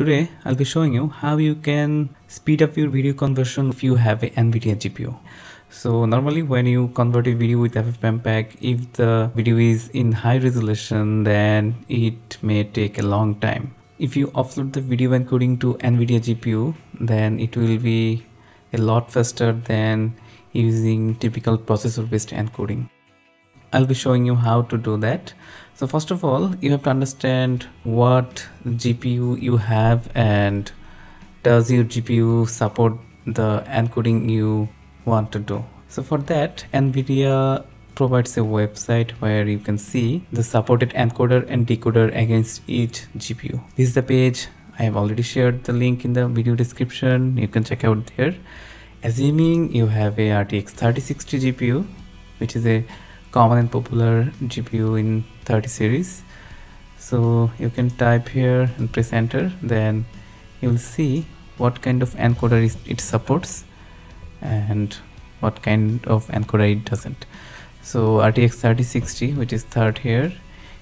Today I'll be showing you how you can speed up your video conversion if you have a NVIDIA GPU. So normally when you convert a video with FFmpeg, if the video is in high resolution then it may take a long time. If you offload the video encoding to NVIDIA GPU then it will be a lot faster than using typical processor based encoding. I'll be showing you how to do that. So first of all, you have to understand what GPU you have and does your GPU support the encoding you want to do. So for that, NVIDIA provides a website where you can see the supported encoder and decoder against each GPU. This is the page. I have already shared the link in the video description. You can check out there. Assuming you have a RTX 3060 GPU, which is a common and popular GPU in 30 series. So you can type here and press enter then you will see what kind of encoder it supports and what kind of encoder it doesn't. So RTX 3060 which is third here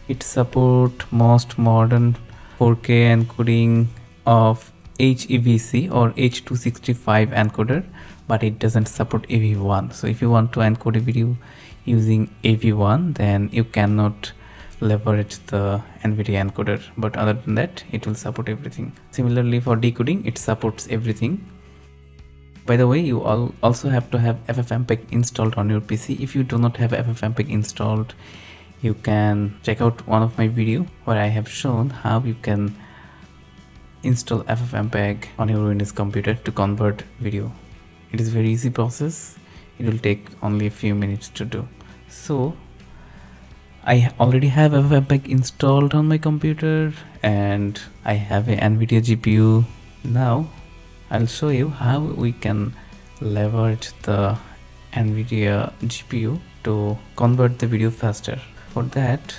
it support most modern 4K encoding of HEVC or H265 encoder but it doesn't support AV1 so if you want to encode a video using AV1 then you cannot leverage the NVIDIA encoder but other than that it will support everything. Similarly for decoding it supports everything. By the way you all also have to have FFmpeg installed on your PC. If you do not have FFmpeg installed you can check out one of my video where I have shown how you can install FFmpeg on your Windows computer to convert video. It is very easy process. It will take only a few minutes to do so I already have FFmpeg installed on my computer and I have a NVIDIA GPU now I'll show you how we can leverage the NVIDIA GPU to convert the video faster for that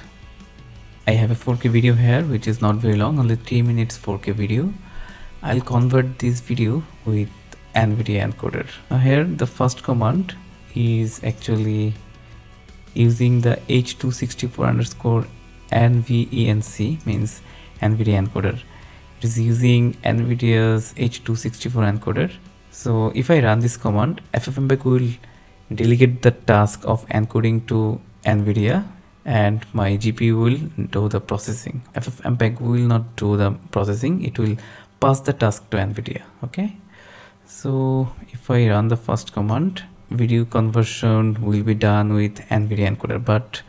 I have a 4k video here which is not very long only 3 minutes 4k video I'll convert this video with NVIDIA encoder now here the first command is actually using the H264 underscore NVENC means NVIDIA encoder. It is using NVIDIA's H264 encoder. So if I run this command, FFmpeg will delegate the task of encoding to NVIDIA and my GPU will do the processing. FFmpeg will not do the processing, it will pass the task to NVIDIA. Okay. So if I run the first command, video conversion will be done with NVIDIA encoder but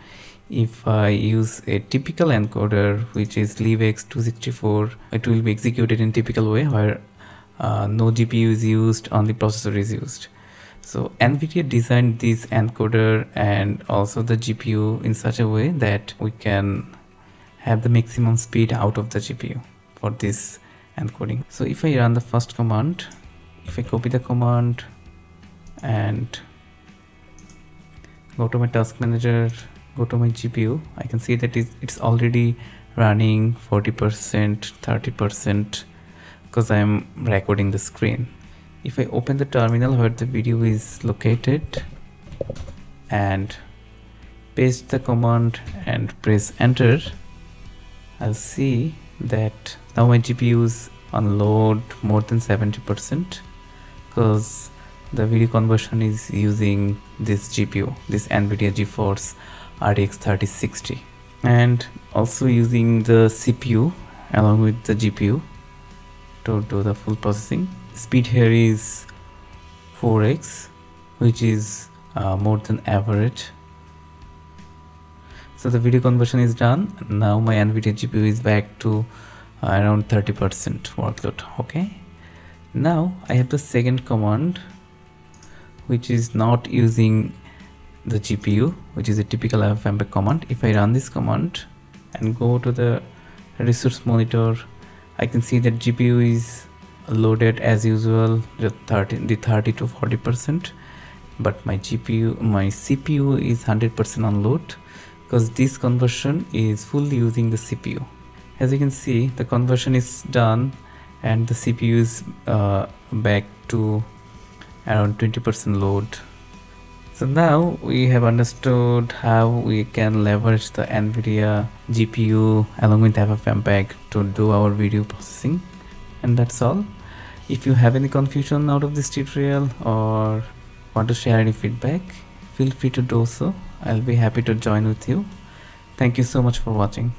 if I use a typical encoder which is libx264 it will be executed in typical way where uh, no GPU is used only processor is used so NVIDIA designed this encoder and also the GPU in such a way that we can have the maximum speed out of the GPU for this encoding. So if I run the first command if I copy the command and go to my task manager go to my GPU I can see that it's already running 40% 30% because I'm recording the screen if I open the terminal where the video is located and paste the command and press enter I'll see that now my GPU is on load more than 70% because the video conversion is using this GPU this NVIDIA GeForce RTX 3060 and also using the CPU along with the GPU to do the full processing speed here is 4x which is uh, more than average. So the video conversion is done. Now my NVIDIA GPU is back to uh, around 30% workload okay? Now I have the second command which is not using the GPU which is a typical FFmpeg command. If I run this command and go to the resource monitor I can see that GPU is loaded as usual the 30 the 30 to 40 percent. But my GPU my CPU is 100 percent on load because this conversion is fully using the CPU as you can see the conversion is done and the CPU is uh, back to around 20% load. So now we have understood how we can leverage the NVIDIA GPU along with FFmpeg to do our video processing. and that's all if you have any confusion out of this tutorial or want to share any feedback feel free to do so. I'll be happy to join with you. Thank you so much for watching